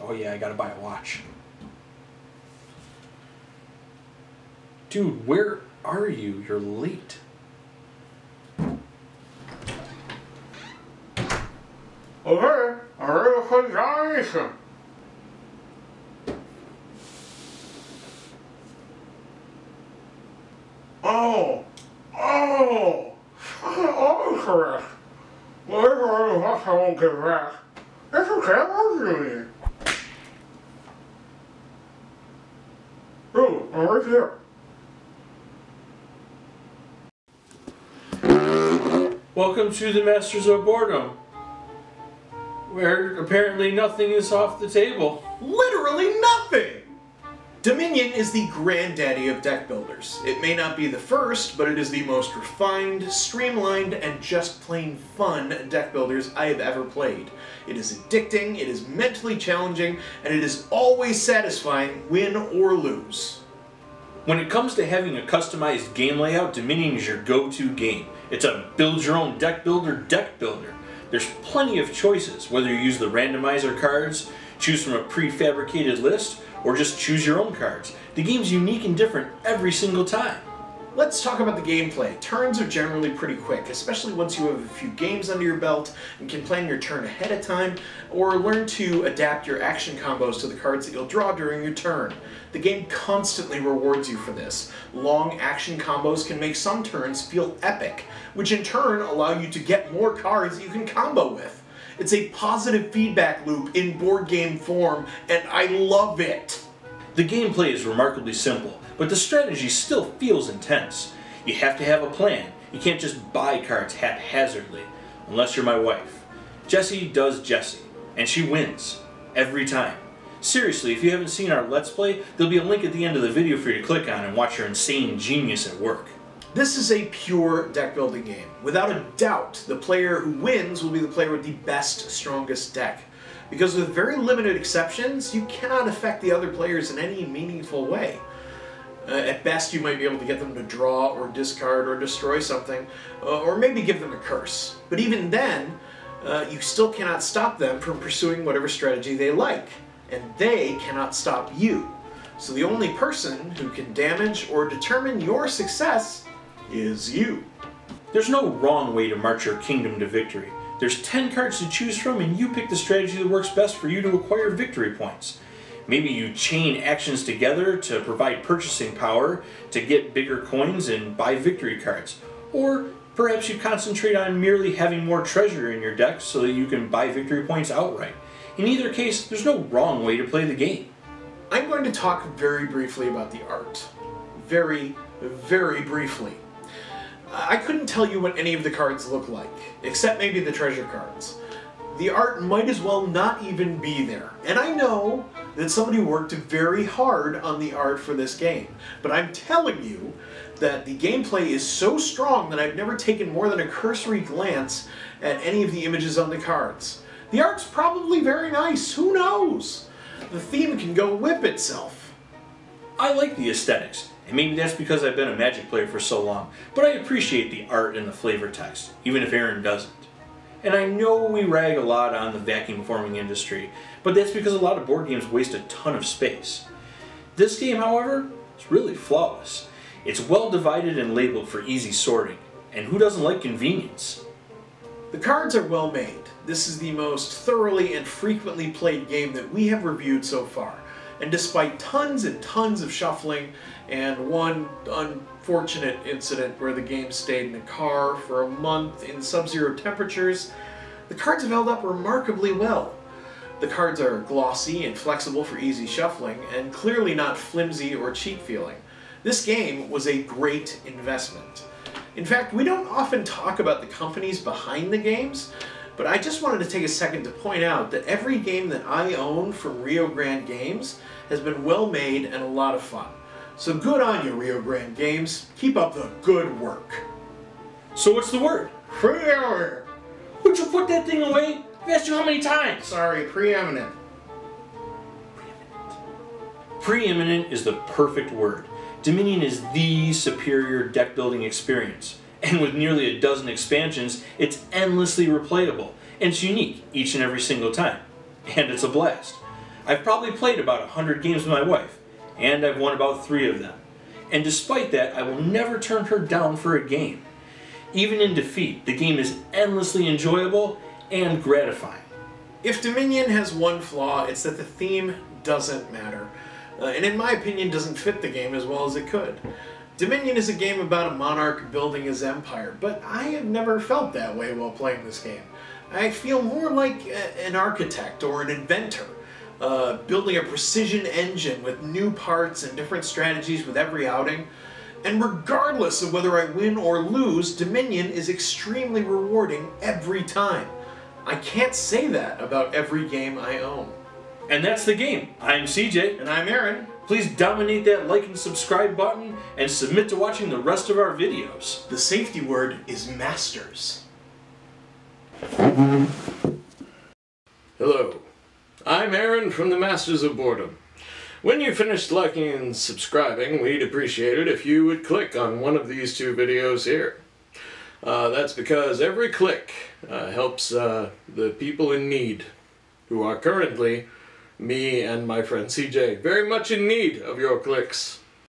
Oh yeah, I gotta buy a watch. Dude, where are you? You're late. Okay, ready for examination. Oh, oh, oh, correct. Well, if I won't get back. It's okay, I'm doing. I'm right here. Welcome to the Masters of Boarddom, where apparently nothing is off the table. Literally nothing! Dominion is the granddaddy of deck builders. It may not be the first, but it is the most refined, streamlined, and just plain fun deck builders I have ever played. It is addicting, it is mentally challenging, and it is always satisfying, win or lose. When it comes to having a customized game layout, Dominion is your go-to game. It's a build your own deck builder deck builder. There's plenty of choices, whether you use the randomizer cards, choose from a prefabricated list, or just choose your own cards. The game's unique and different every single time. Let's talk about the gameplay. Turns are generally pretty quick, especially once you have a few games under your belt and can plan your turn ahead of time, or learn to adapt your action combos to the cards that you'll draw during your turn. The game constantly rewards you for this. Long action combos can make some turns feel epic, which in turn allow you to get more cards you can combo with. It's a positive feedback loop in board game form, and I love it! The gameplay is remarkably simple, but the strategy still feels intense. You have to have a plan. You can't just buy cards haphazardly, unless you're my wife. Jessie does Jessie, and she wins. Every time. Seriously, if you haven't seen our Let's Play, there'll be a link at the end of the video for you to click on and watch your insane genius at work. This is a pure deck building game. Without a doubt, the player who wins will be the player with the best, strongest deck. Because with very limited exceptions, you cannot affect the other players in any meaningful way. Uh, at best, you might be able to get them to draw or discard or destroy something, uh, or maybe give them a curse. But even then, uh, you still cannot stop them from pursuing whatever strategy they like, and they cannot stop you. So the only person who can damage or determine your success is you. There's no wrong way to march your kingdom to victory. There's 10 cards to choose from, and you pick the strategy that works best for you to acquire victory points. Maybe you chain actions together to provide purchasing power to get bigger coins and buy victory cards. Or perhaps you concentrate on merely having more treasure in your deck so that you can buy victory points outright. In either case, there's no wrong way to play the game. I'm going to talk very briefly about the art. Very, very briefly. I couldn't tell you what any of the cards look like, except maybe the treasure cards. The art might as well not even be there. And I know that somebody worked very hard on the art for this game, but I'm telling you that the gameplay is so strong that I've never taken more than a cursory glance at any of the images on the cards. The art's probably very nice, who knows? The theme can go whip itself. I like the aesthetics, and maybe that's because I've been a Magic player for so long, but I appreciate the art and the flavor text, even if Aaron doesn't. And I know we rag a lot on the vacuum forming industry, but that's because a lot of board games waste a ton of space. This game, however, is really flawless. It's well divided and labeled for easy sorting, and who doesn't like convenience? The cards are well made. This is the most thoroughly and frequently played game that we have reviewed so far. And despite tons and tons of shuffling and one unfortunate incident where the game stayed in a car for a month in sub-zero temperatures, the cards have held up remarkably well. The cards are glossy and flexible for easy shuffling, and clearly not flimsy or cheap feeling. This game was a great investment. In fact, we don't often talk about the companies behind the games, but I just wanted to take a second to point out that every game that I own from Rio Grande Games has been well made and a lot of fun. So good on you, Rio Grande Games. Keep up the good work. So what's the word? Preeminent. Would you put that thing away? I've asked you how many times? Sorry, preeminent. Preeminent is the perfect word. Dominion is the superior deck building experience. And with nearly a dozen expansions, it's endlessly replayable. And it's unique each and every single time. And it's a blast. I've probably played about 100 games with my wife, and I've won about three of them. And despite that, I will never turn her down for a game. Even in defeat, the game is endlessly enjoyable and gratifying. If Dominion has one flaw, it's that the theme doesn't matter, uh, and in my opinion, doesn't fit the game as well as it could. Dominion is a game about a monarch building his empire, but I have never felt that way while playing this game. I feel more like a, an architect or an inventor, uh, building a precision engine with new parts and different strategies with every outing. And regardless of whether I win or lose, Dominion is extremely rewarding every time. I can't say that about every game I own. And that's the game. I'm CJ. And I'm Aaron. Please dominate that like and subscribe button and submit to watching the rest of our videos. The safety word is masters. Hello, I'm Aaron from the Masters of Boarddom. When you finished liking and subscribing, we'd appreciate it if you would click on one of these two videos here. Uh, that's because every click uh, helps uh, the people in need, who are currently me and my friend CJ, very much in need of your clicks.